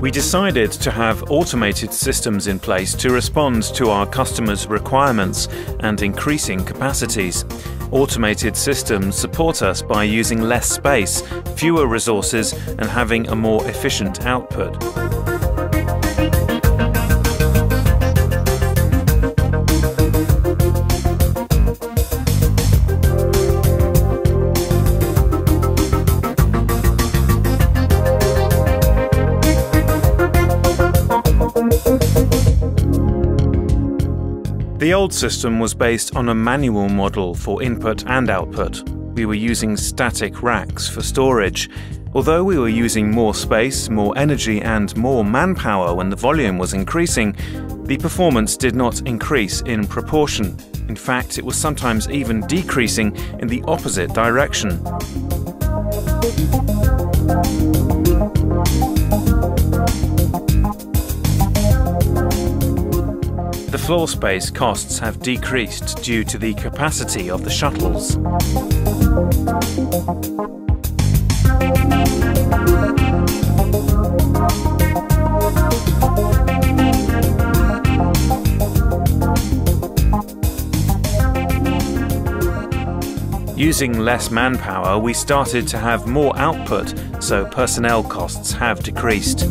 We decided to have automated systems in place to respond to our customers' requirements and increasing capacities. Automated systems support us by using less space, fewer resources, and having a more efficient output. The old system was based on a manual model for input and output. We were using static racks for storage. Although we were using more space, more energy, and more manpower when the volume was increasing, the performance did not increase in proportion. In fact, it was sometimes even decreasing in the opposite direction. Floor space costs have decreased due to the capacity of the shuttles. Using less manpower, we started to have more output, so personnel costs have decreased.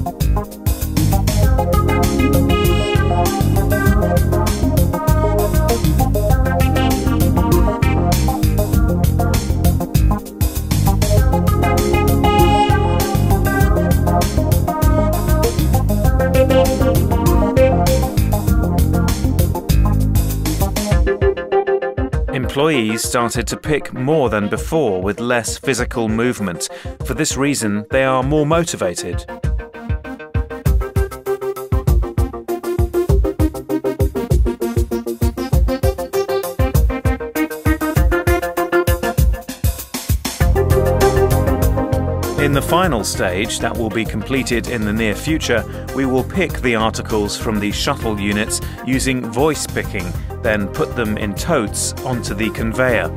Employees started to pick more than before with less physical movement. For this reason, they are more motivated. In the final stage, that will be completed in the near future, we will pick the articles from the shuttle units using voice picking, then put them in totes onto the conveyor.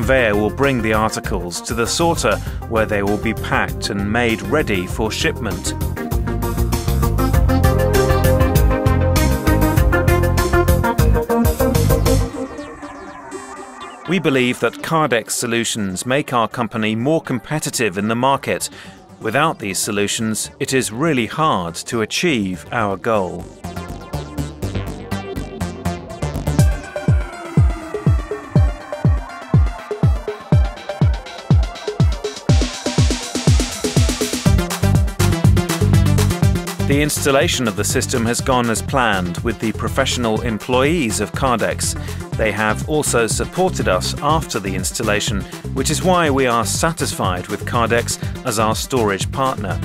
Conveyor will bring the articles to the sorter where they will be packed and made ready for shipment. We believe that Kardex solutions make our company more competitive in the market. Without these solutions, it is really hard to achieve our goal. The installation of the system has gone as planned with the professional employees of Kardex. They have also supported us after the installation, which is why we are satisfied with Kardex as our storage partner.